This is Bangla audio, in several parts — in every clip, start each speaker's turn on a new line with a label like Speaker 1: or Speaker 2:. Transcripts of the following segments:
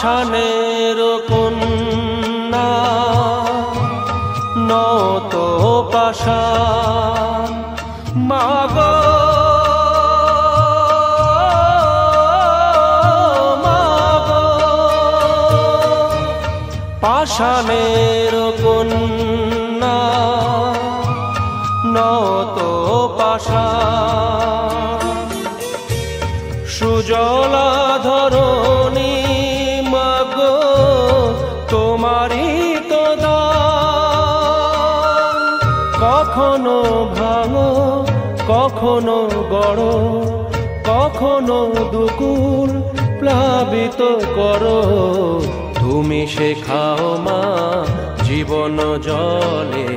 Speaker 1: পাষাণের কন্যা নত পাষাণ। মাগ পাষাণের কন্যা নত পাষাণ। গড় কখনো দুকুল প্লাবিত করো। তুমি শেখাও মা, জীবন জলে,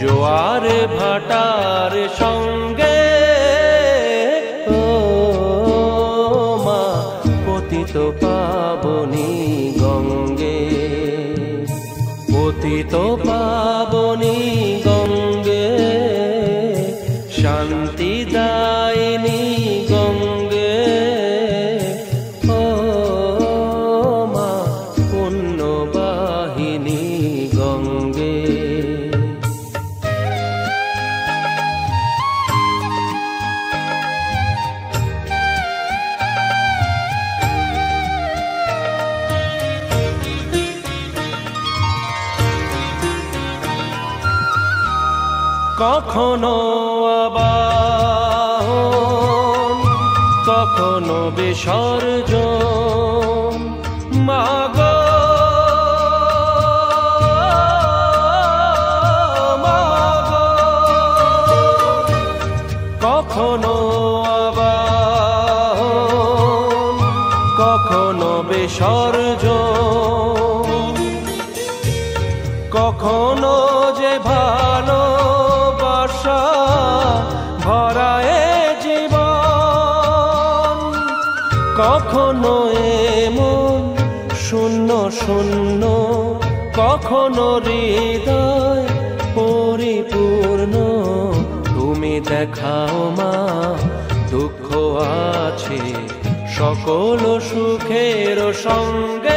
Speaker 1: জোয়ার ভাটার সঙ্গে। ও মা, পতিত পাবনি গঙ্গে। পতিত পাবনি গঙ্গে, শান্তি কখনো আবার কখনো বিসর্জন। শূন্য কখনো হৃদয় পরিপূর্ণ। তুমি দেখাও মা দুঃখ আছে সকল সুখের সঙ্গে।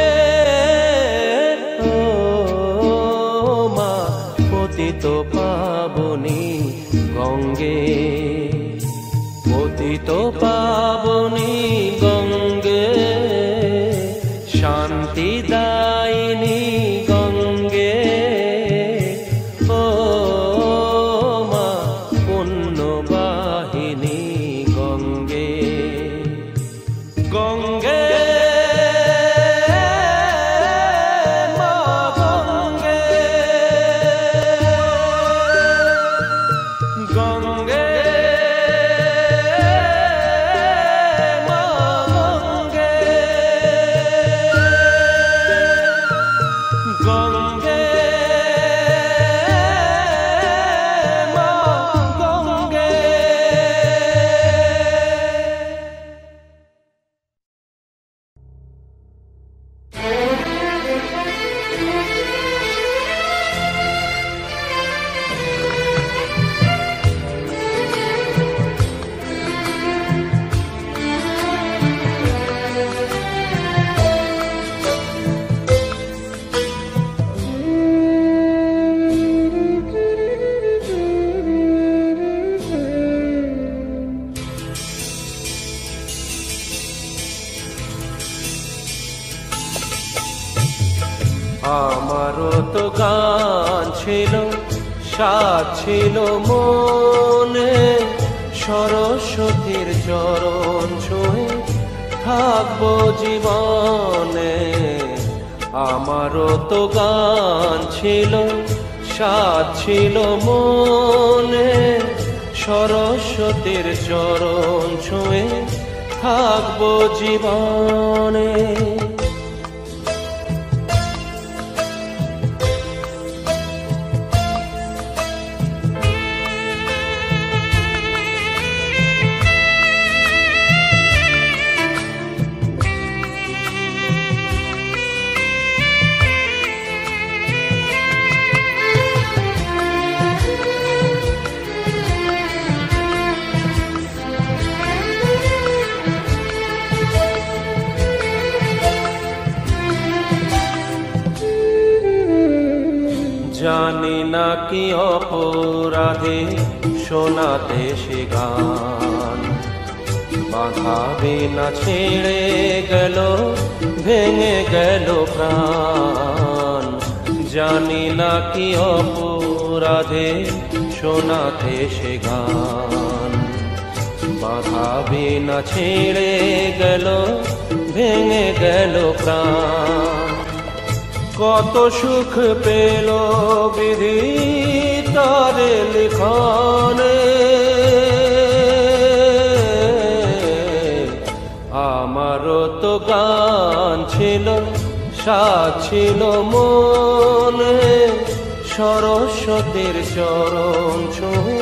Speaker 1: ছিল মনে সরস্বতীর চরণ ছুঁয়ে থাকব জীবনে। আমারও তো গান ছিল সাত ছিল মনে সরস্বতীর চরণ ছুঁয়ে থাকব জীবনে। কি অপরাধে শোনাতে সে গান। বাঁধাবে না ছেড়ে গেল, ভেঙে গেল প্রাণ। জানি না কি অপরাধে শোনাতে সে গান। বাঁধাবে না ছেড়ে গেল, ভেঙে গেল প্রাণ। কত সুখ পেল বিধি তার লিখনে। আমারও তো গান ছিল সাত ছিল মনে। সরস্বতীর চরণ ছুঁয়ে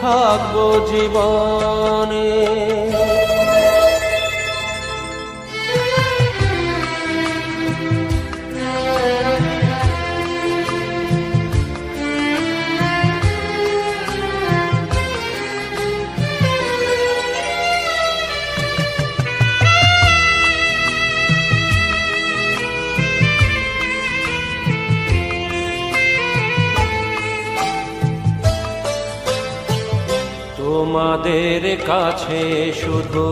Speaker 1: থাকব জীবনে। তোমাদের কাছে শুধু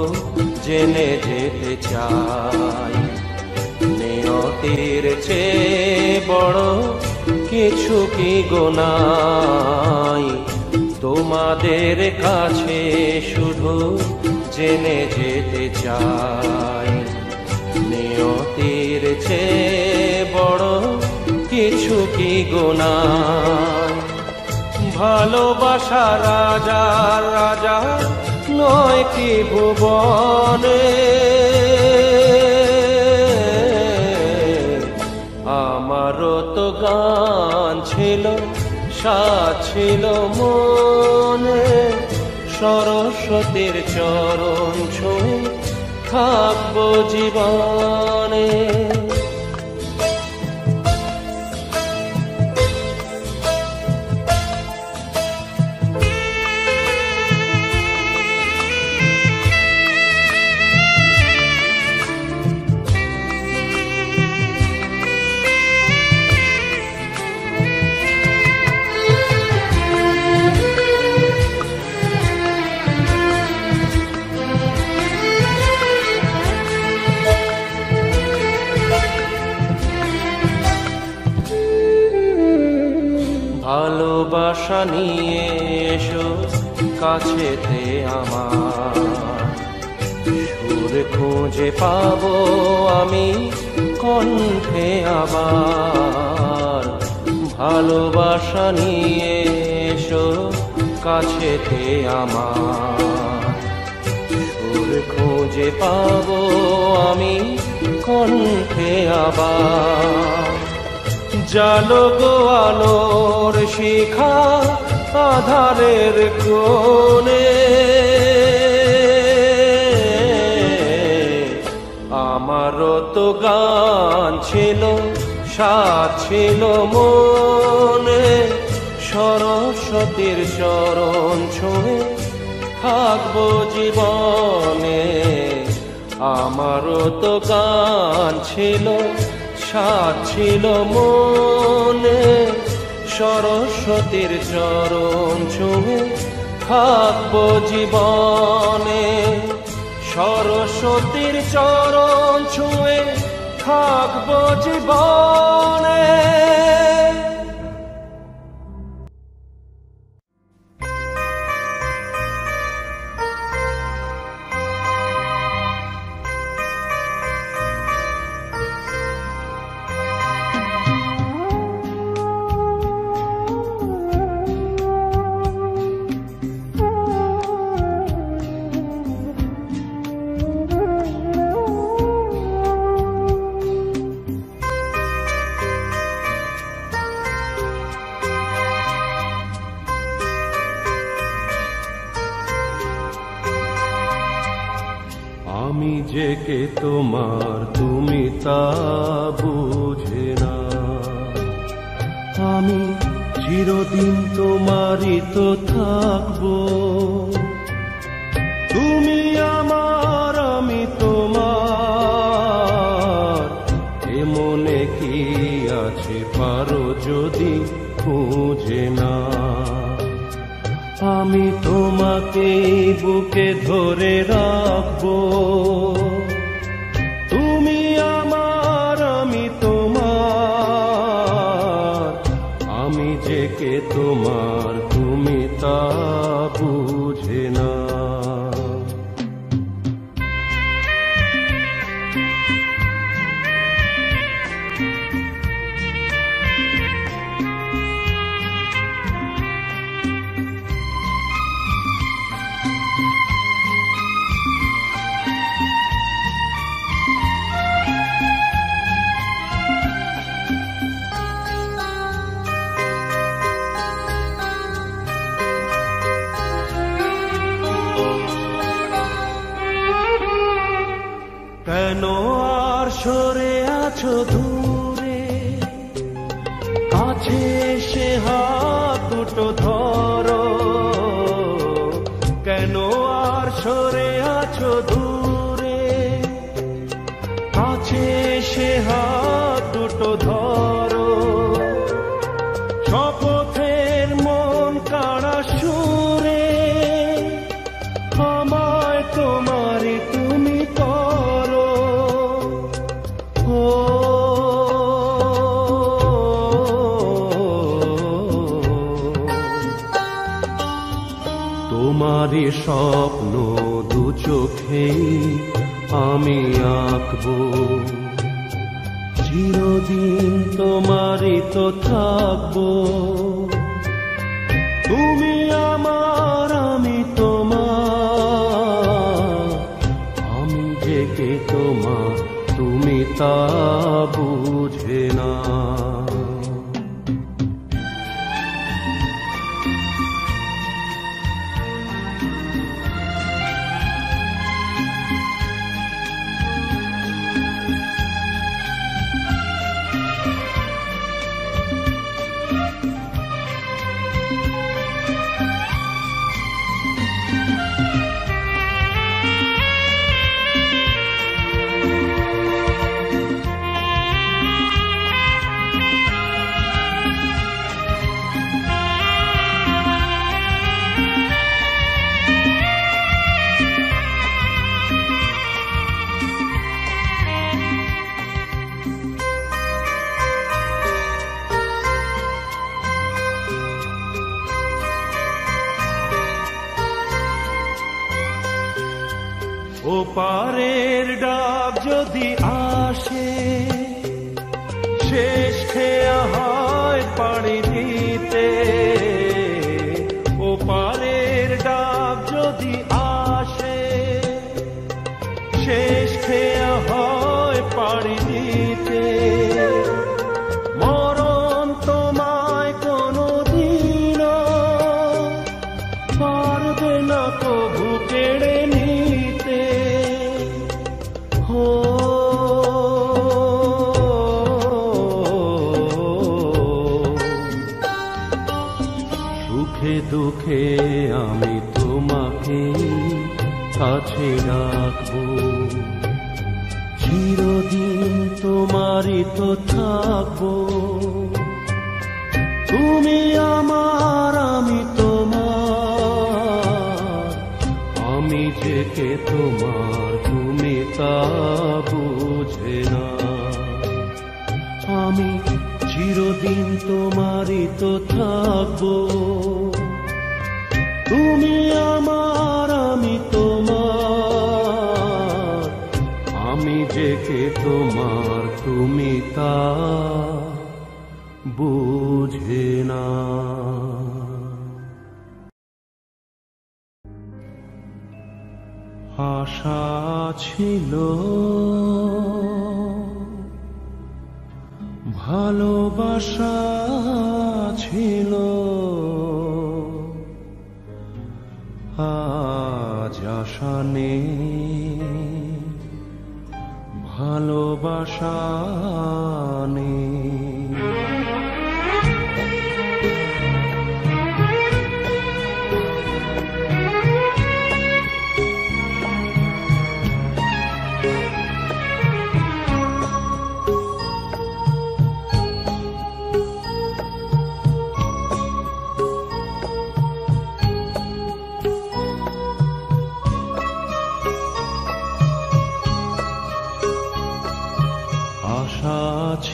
Speaker 1: জেনে যেতে চাই। নিয়তির চেয়ে বড় কিছু কি গোনাই তোমাদের কাছে শুধু জেনে যেতে চাই। নিয়তির চেয়ে বড় কিছু কি গোনাই ভালোবাসা রাজা রাজা নয় কি ভুবনে। আমারও তো গান ছিল সাত ছিল মনে। সরস্বতীর চরণ ছুঁয়ে থাকব জীবনে। কাছেতে আমার। সুর খুঁজে পাবো আমি কণ্ঠে আবার। ভালোবাসা নিয়ে এসো কাছেতে আমার। সুর খুঁজে পাবো আমি কণ্ঠে আবার। জালো গো আলোর শিখা আধারের কোণে। আমারও তো গান ছিল সাত ছিল মনে। সরস্বতীর চরণ ছুঁয়ে থাকব জীবনে। আমারও তো গান ছিল সাত ছিল মনে। সরস্বতীর চরণ ছুঁয়ে থাকব জীবনে। সরস্বতীর চরণ ছুঁয়ে থাকব জীবনে। যদি খুঁজে না আমি তোমাকে বুকে ধরে রাখব। দুটো ধরো। শপথের মন কাড়া সুরে, আমায় তোমারই তুমি করো। ও তোমারই স্বপ্ন দু চোখেই আমি আঁকবো। চিরদিন তোমারই তো থাকব। তুমি আমার আমি তোমার। আমি যে তোমার তুমি তা কাছে রাখব। চিরদিন তোমারই তো থাকব। তুমি আমার, আমি তোমার। আমি যে কে তোমার তুমি তা বুঝে না। আমি চিরদিন তোমারই তো থাকব। তুমি আমার তোমার তুমি তা বুঝে না। আশা ছিল ভালোবাসা ভালোবাসা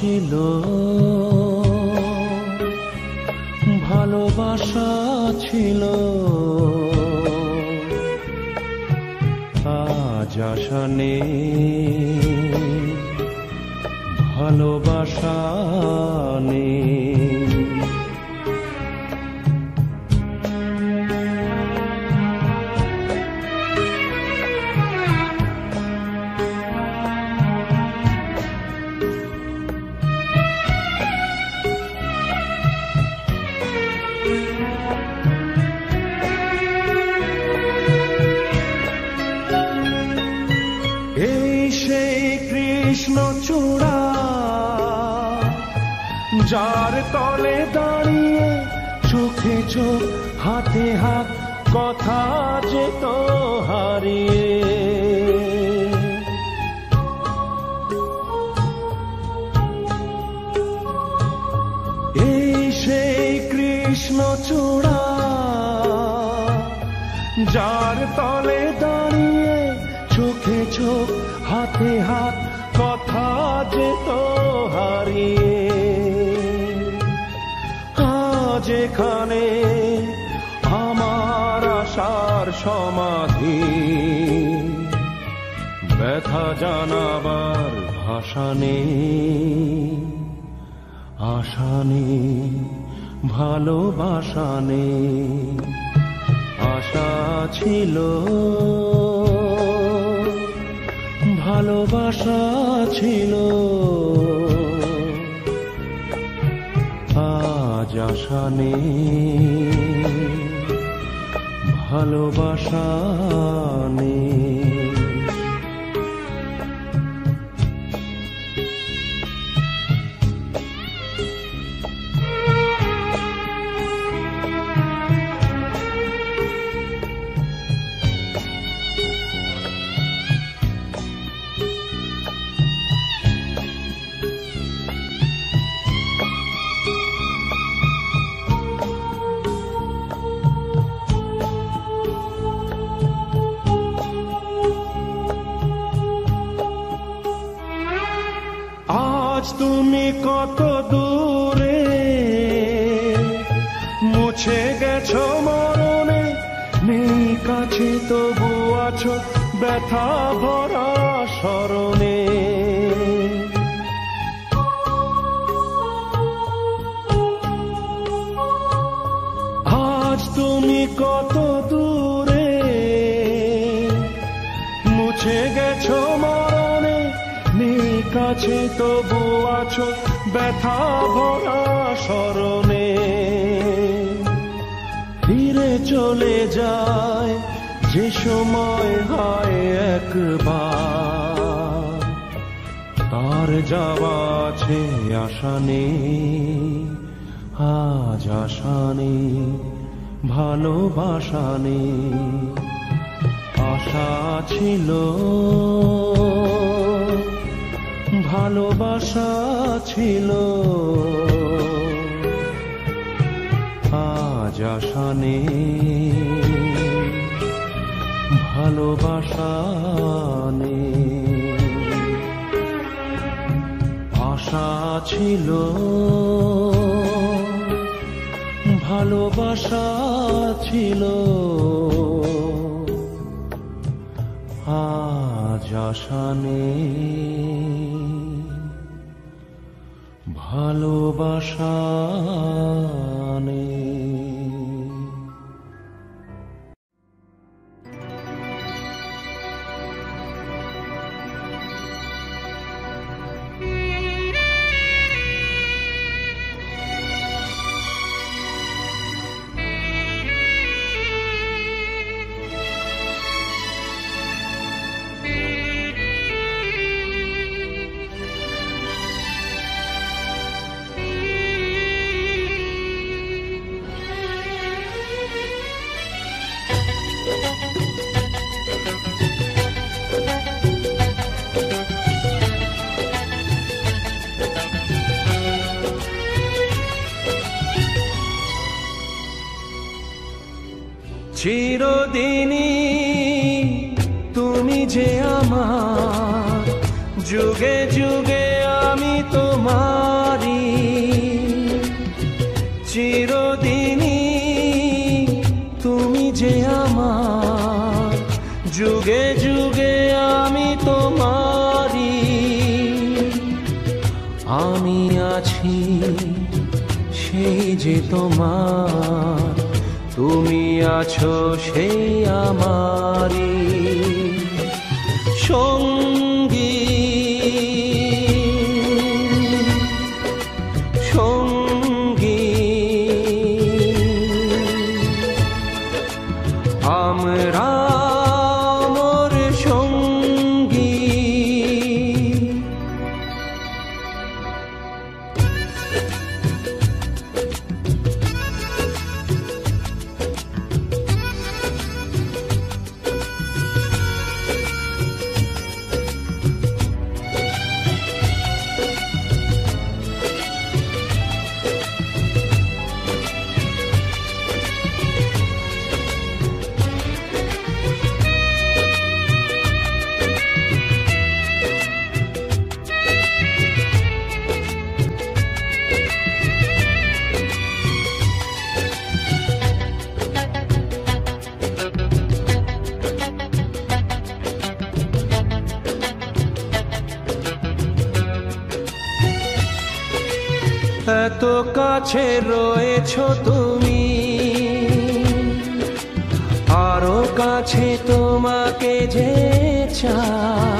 Speaker 1: ছিল ভালোবাসা ছিল। যার তলে দাঁড়িয়ে চোখে চোখ, হাতে হাত, কথা যেত হারিয়ে। আজ এখানে আমার আশার সমাধি। ব্যথা জানাবার ভাষা নেই। আশা নেই, ভালোবাসা নেই। আশা ছিল। ভালোবাসা ছিল। আজ আশা নেই। ভালোবাসা আজ তুমি কত দূরে? মুছে গেছ মরণে নেই কাছে তবু আছো ব্যথা ভরা স্মরণে। তবু আছো ব্যথা ভরা স্মরণে। ফিরে চলে যায় যে সময় হয় একবার। তার যাওয়া আছে আশা নেই আজ আশা নেই ভালোবাসা নেই, আশা ছিল। ভালোবাসা ছিল। আজ আশা ভালোবাসা নেই। আশা ছিল ভালোবাসা ছিল। আজ আশা নেই। ভালোবাসা। চিরদিনই তুমি যে আমার, যুগে যুগে আমি তোমারি চিরদিনই তুমি যে আমার, যুগে যুগে আমি তোমারি আমি আছি সেই যে তোমার, তুমি আছো সেই আমারি সঙ্গী কাছে রয়েছ তুমি। আরও কাছে তোমাকে যে চাই।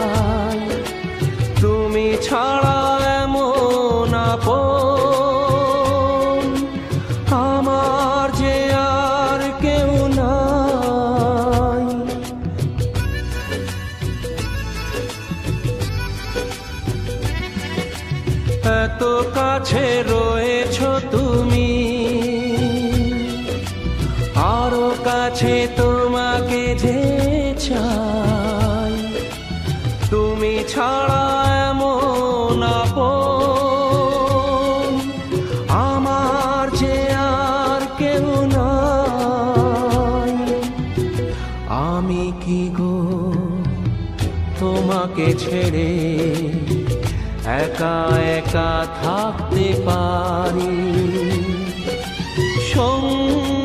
Speaker 1: একা একা থাকতে পারি। সঙ্গী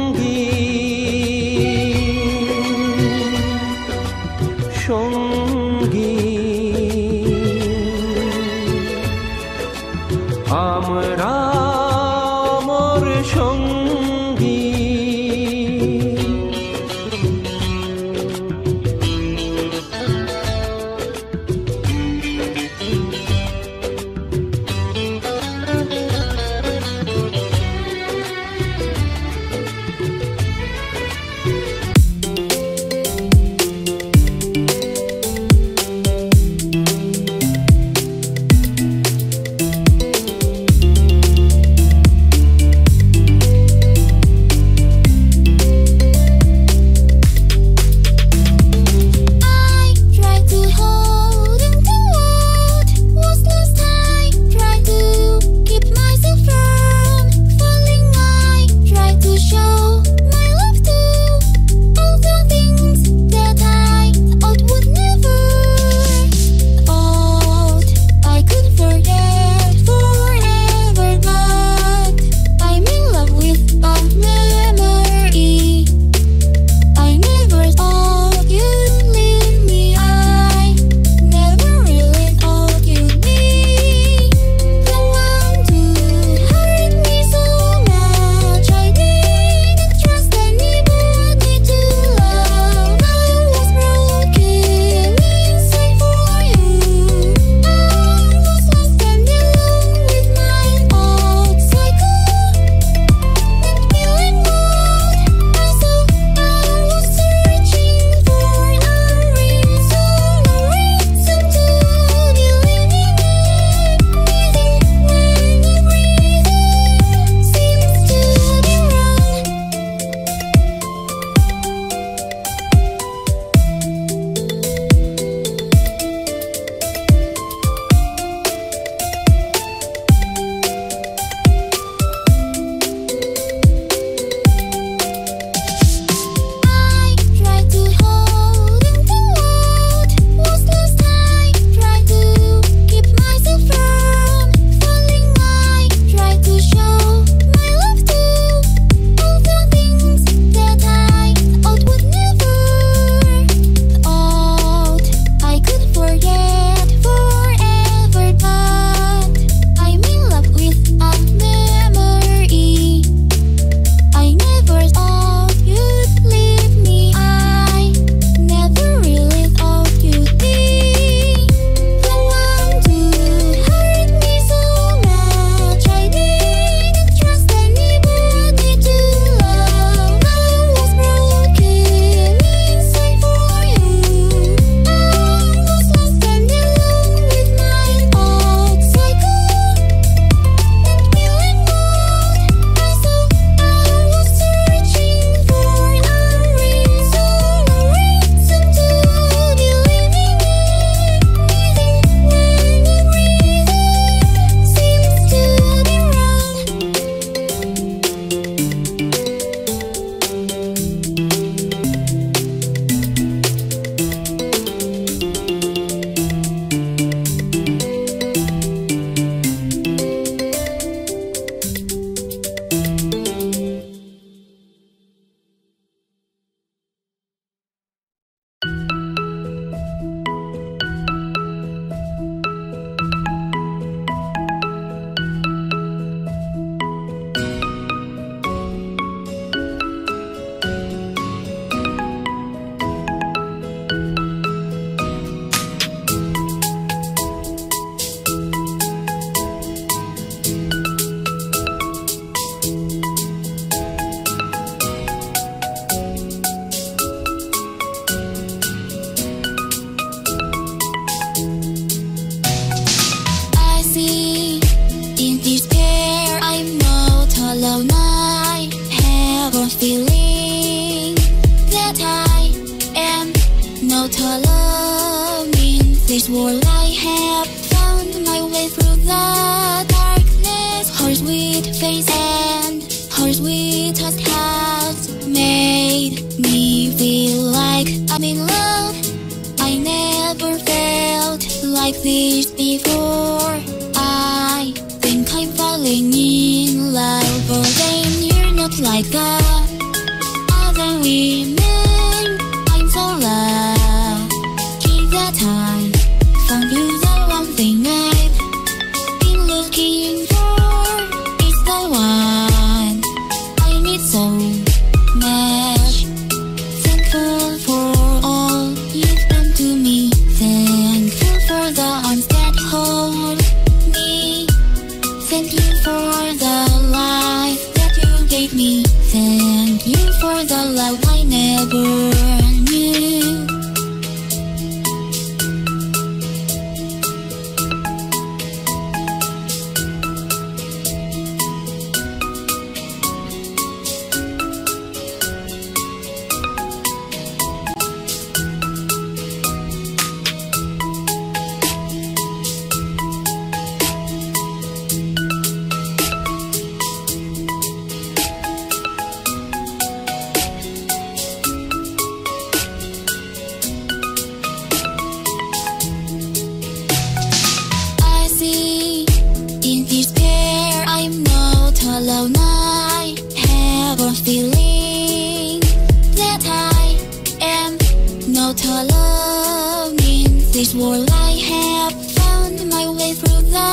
Speaker 2: know to love me This world I have found my way through the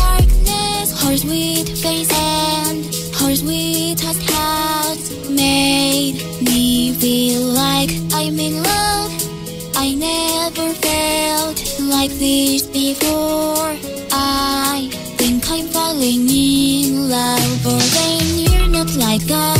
Speaker 2: darkness. Her sweet face and her sweet touch Made me feel like I'm in love. I never felt like this before. I think I'm falling in love. But then you're not like I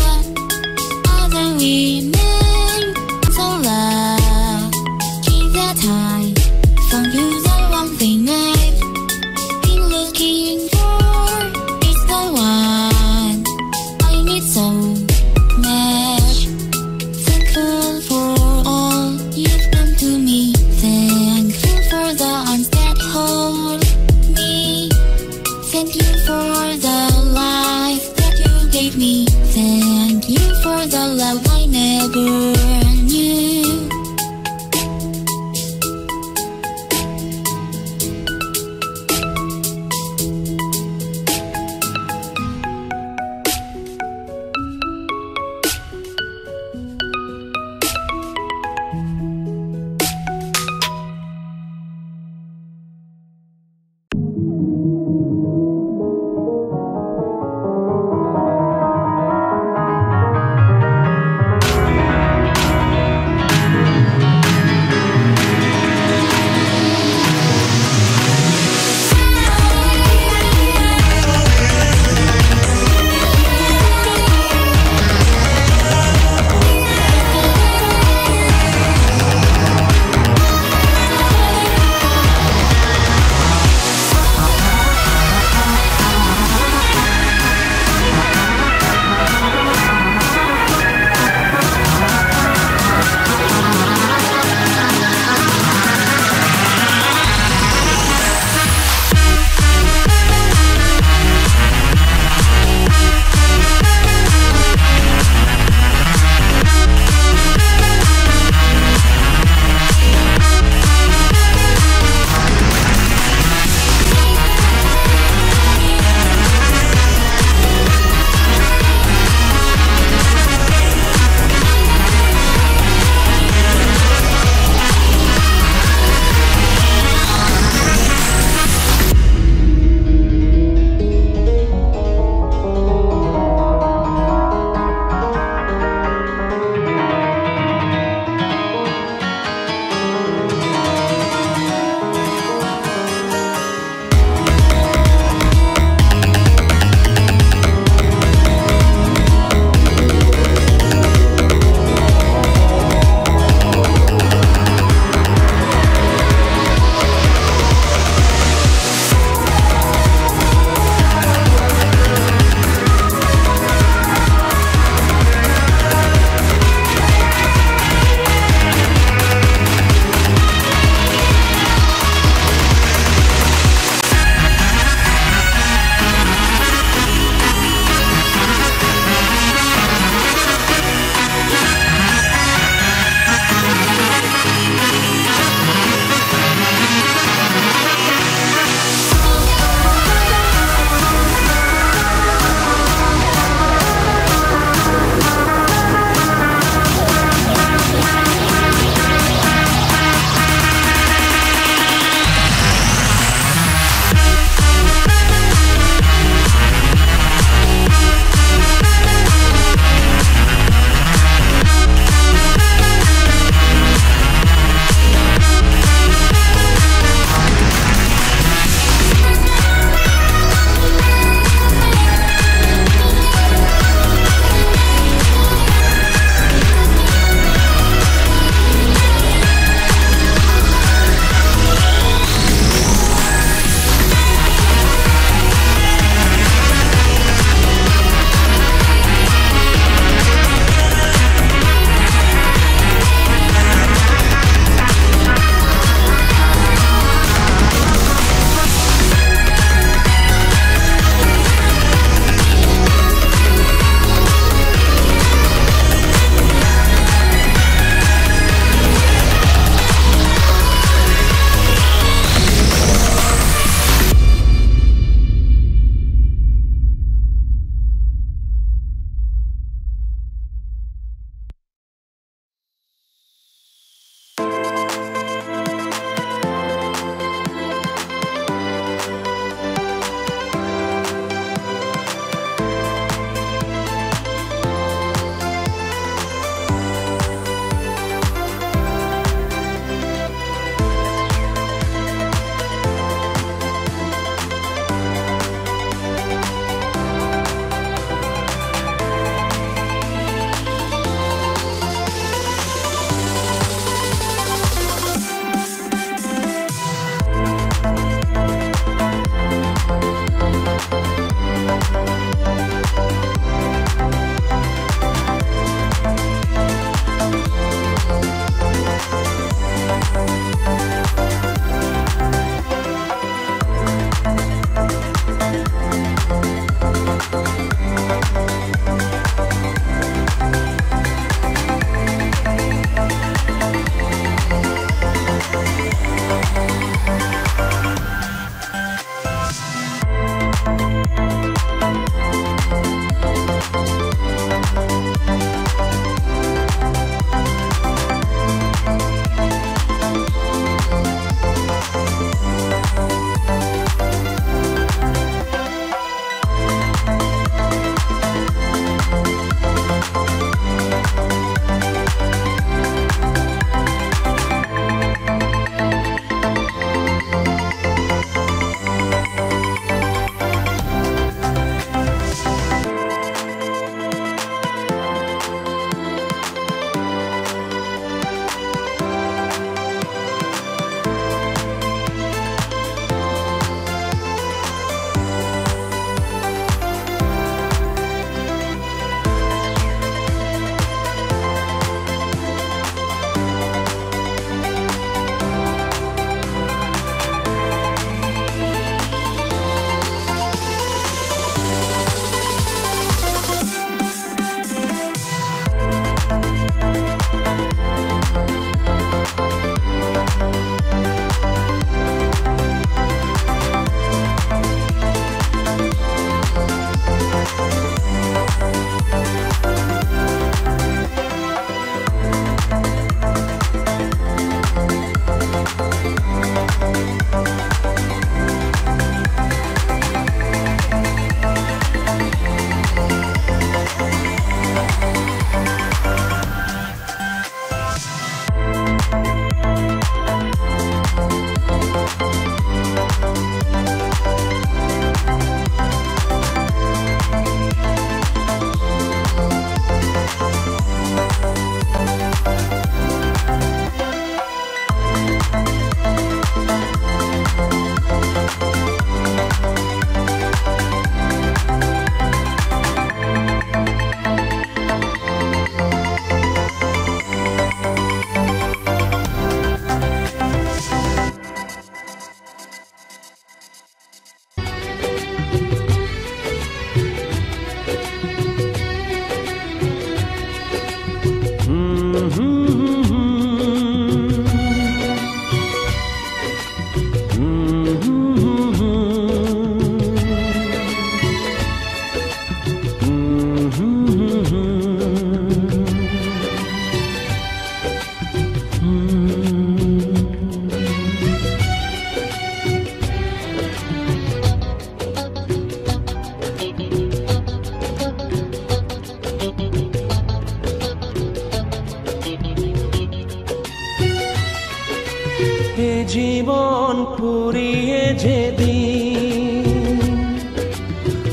Speaker 1: জীবন পুরিয়ে যেদি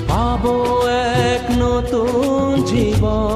Speaker 1: পাবো এক নতুন জীবন।